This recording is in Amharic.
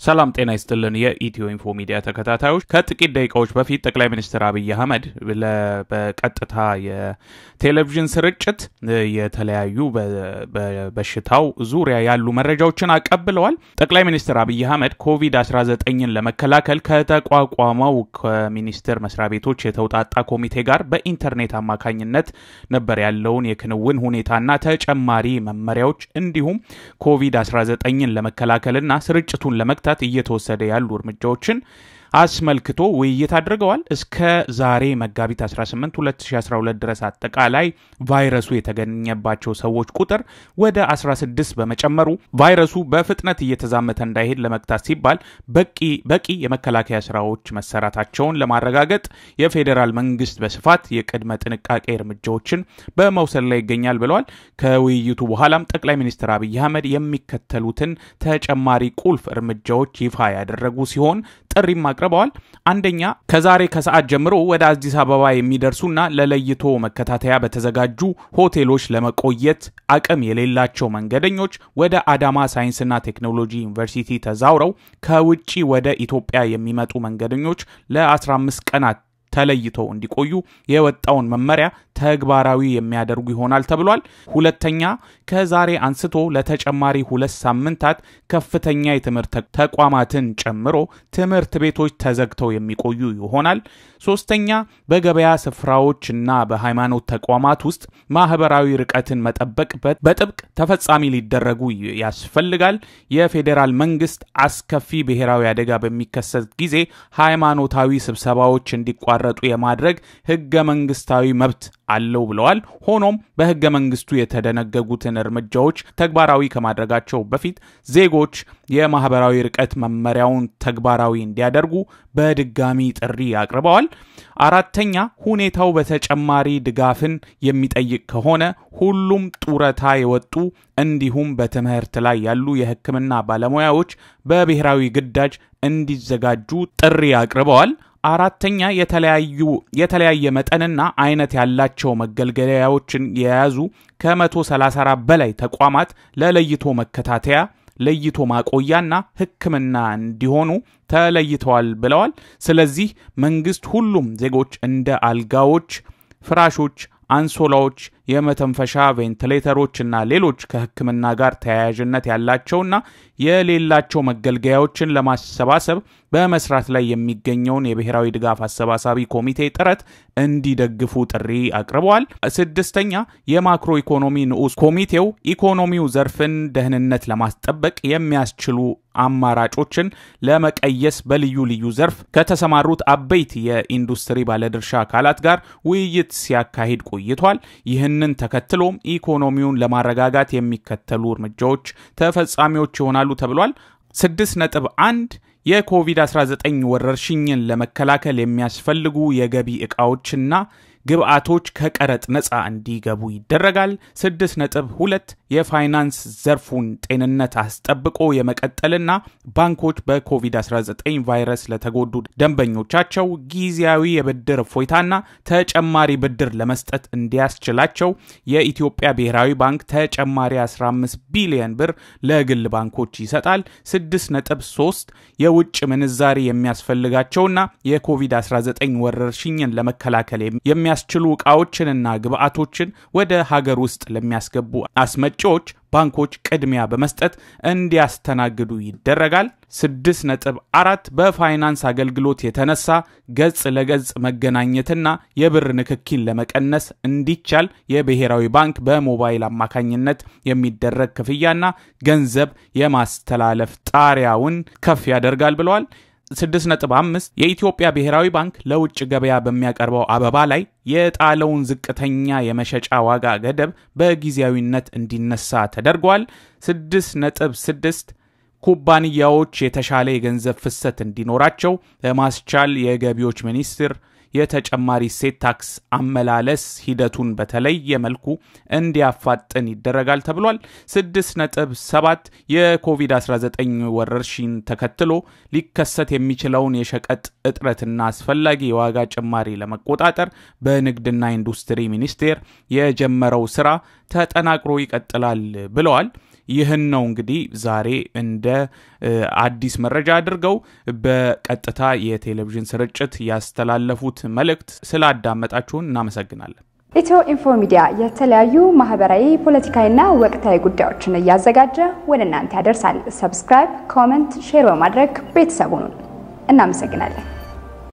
ሰላም ጤና ይስጥልን። የኢትዮ ኢንፎ ሚዲያ ተከታታዮች ከጥቂት ደቂቃዎች በፊት ጠቅላይ ሚኒስትር አብይ አህመድ በቀጥታ የቴሌቪዥን ስርጭት የተለያዩ በበሽታው ዙሪያ ያሉ መረጃዎችን አቀብለዋል። ጠቅላይ ሚኒስትር አብይ አህመድ ኮቪድ-19ን ለመከላከል ከተቋቋመው ከሚኒስቴር መስሪያ ቤቶች የተውጣጣ ኮሚቴ ጋር በኢንተርኔት አማካኝነት ነበር ያለውን የክንውን ሁኔታና ተጨማሪ መመሪያዎች እንዲሁም ኮቪድ-19ን ለመከላከልና ስርጭቱን ለመግታት እየተወሰደ ያሉ እርምጃዎችን አስመልክቶ ውይይት አድርገዋል። እስከ ዛሬ መጋቢት 18 2012 ድረስ አጠቃላይ ቫይረሱ የተገኘባቸው ሰዎች ቁጥር ወደ 16 በመጨመሩ ቫይረሱ በፍጥነት እየተዛመተ እንዳይሄድ ለመግታት ሲባል በቂ የመከላከያ ስራዎች መሰራታቸውን ለማረጋገጥ የፌዴራል መንግስት በስፋት የቅድመ ጥንቃቄ እርምጃዎችን በመውሰድ ላይ ይገኛል ብለዋል። ከውይይቱ በኋላም ጠቅላይ ሚኒስትር አብይ አህመድ የሚከተሉትን ተጨማሪ ቁልፍ እርምጃዎች ይፋ ያደረጉ ሲሆን ጥሪም አቅርበዋል። አንደኛ ከዛሬ ከሰዓት ጀምሮ ወደ አዲስ አበባ የሚደርሱና ለለይቶ መከታተያ በተዘጋጁ ሆቴሎች ለመቆየት አቅም የሌላቸው መንገደኞች ወደ አዳማ ሳይንስና ቴክኖሎጂ ዩኒቨርሲቲ ተዛውረው ከውጭ ወደ ኢትዮጵያ የሚመጡ መንገደኞች ለ15 ቀናት ተለይተው እንዲቆዩ የወጣውን መመሪያ ተግባራዊ የሚያደርጉ ይሆናል ተብሏል። ሁለተኛ ከዛሬ አንስቶ ለተጨማሪ ሁለት ሳምንታት ከፍተኛ የትምህርት ተቋማትን ጨምሮ ትምህርት ቤቶች ተዘግተው የሚቆዩ ይሆናል። ሶስተኛ በገበያ ስፍራዎች እና በሃይማኖት ተቋማት ውስጥ ማህበራዊ ርቀትን መጠበቅ በጥብቅ ተፈጻሚ ሊደረጉ ያስፈልጋል። የፌዴራል መንግስት አስከፊ ብሔራዊ አደጋ በሚከሰት ጊዜ ሃይማኖታዊ ስብሰባዎች እንዲቋረጡ የማድረግ ህገ መንግስታዊ መብት አለው ብለዋል። ሆኖም በህገ መንግስቱ የተደነገጉትን እርምጃዎች ተግባራዊ ከማድረጋቸው በፊት ዜጎች የማህበራዊ ርቀት መመሪያውን ተግባራዊ እንዲያደርጉ በድጋሚ ጥሪ አቅርበዋል። አራተኛ ሁኔታው በተጨማሪ ድጋፍን የሚጠይቅ ከሆነ ሁሉም ጡረታ የወጡ እንዲሁም በትምህርት ላይ ያሉ የህክምና ባለሙያዎች በብሔራዊ ግዳጅ እንዲዘጋጁ ጥሪ አቅርበዋል። አራተኛ የተለያዩ የተለያየ መጠንና አይነት ያላቸው መገልገያዎችን የያዙ ከ134 በላይ ተቋማት ለለይቶ መከታተያ ለይቶ ማቆያና ሕክምና እንዲሆኑ ተለይተዋል ብለዋል። ስለዚህ መንግስት ሁሉም ዜጎች እንደ አልጋዎች፣ ፍራሾች፣ አንሶላዎች፣ የመተንፈሻ ቬንቲሌተሮችና ሌሎች ከህክምና ጋር ተያያዥነት ያላቸውና የሌላቸው መገልገያዎችን ለማሰባሰብ በመስራት ላይ የሚገኘውን የብሔራዊ ድጋፍ አሰባሳቢ ኮሚቴ ጥረት እንዲደግፉ ጥሪ አቅርበዋል። ስድስተኛ የማክሮ ኢኮኖሚ ንዑስ ኮሚቴው ኢኮኖሚው ዘርፍን ደህንነት ለማስጠበቅ የሚያስችሉ አማራጮችን ለመቀየስ በልዩ ልዩ ዘርፍ ከተሰማሩት አበይት የኢንዱስትሪ ባለድርሻ አካላት ጋር ውይይት ሲያካሂድ ቆይቷል። ይህንን ተከትሎም ኢኮኖሚውን ለማረጋጋት የሚከተሉ እርምጃዎች ተፈጻሚዎች ይሆናሉ ተብሏል። ስድስት ነጥብ አንድ የኮቪድ-19 ወረርሽኝን ለመከላከል የሚያስፈልጉ የገቢ ዕቃዎችና ግብአቶች ከቀረጥ ነፃ እንዲገቡ ይደረጋል። ስድስት ነጥብ ሁለት የፋይናንስ ዘርፉን ጤንነት አስጠብቆ የመቀጠልና ባንኮች በኮቪድ-19 ቫይረስ ለተጎዱ ደንበኞቻቸው ጊዜያዊ የብድር እፎይታና ተጨማሪ ብድር ለመስጠት እንዲያስችላቸው የኢትዮጵያ ብሔራዊ ባንክ ተጨማሪ 15 ቢሊዮን ብር ለግል ባንኮች ይሰጣል። 6.3 የውጭ ምንዛሪ የሚያስፈልጋቸውና የኮቪድ-19 ወረርሽኝን ለመከላከል የሚያስችሉ ዕቃዎችንና ግብአቶችን ወደ ሀገር ውስጥ ለሚያስገቡ አስመጪዎች ባንኮች ቅድሚያ በመስጠት እንዲያስተናግዱ ይደረጋል። ስድስት ነጥብ አራት በፋይናንስ አገልግሎት የተነሳ ገጽ ለገጽ መገናኘትና የብር ንክኪን ለመቀነስ እንዲቻል የብሔራዊ ባንክ በሞባይል አማካኝነት የሚደረግ ክፍያና ገንዘብ የማስተላለፍ ጣሪያውን ከፍ ያደርጋል ብለዋል። 6.5 የኢትዮጵያ ብሔራዊ ባንክ ለውጭ ገበያ በሚያቀርበው አበባ ላይ የጣለውን ዝቅተኛ የመሸጫ ዋጋ ገደብ በጊዜያዊነት እንዲነሳ ተደርጓል። 6.6 ኩባንያዎች የተሻለ የገንዘብ ፍሰት እንዲኖራቸው ለማስቻል የገቢዎች ሚኒስቴር የተጨማሪ እሴት ታክስ አመላለስ ሂደቱን በተለየ መልኩ እንዲያፋጥን ይደረጋል ተብሏል። 6.7 የኮቪድ-19 ወረርሽኝ ተከትሎ ሊከሰት የሚችለውን የሸቀጥ እጥረትና አስፈላጊ የዋጋ ጭማሪ ለመቆጣጠር በንግድና ኢንዱስትሪ ሚኒስቴር የጀመረው ስራ ተጠናክሮ ይቀጥላል ብለዋል። ይህን ነው እንግዲህ ዛሬ እንደ አዲስ መረጃ አድርገው በቀጥታ የቴሌቪዥን ስርጭት ያስተላለፉት መልእክት ስላዳመጣችሁን እናመሰግናለን። ኢትዮ ኢንፎ ሚዲያ የተለያዩ ማህበራዊ፣ ፖለቲካዊና ወቅታዊ ጉዳዮችን እያዘጋጀ ወደ እናንተ ያደርሳል። subscribe፣ comment፣ share በማድረግ ቤተሰቡን እናመሰግናለን።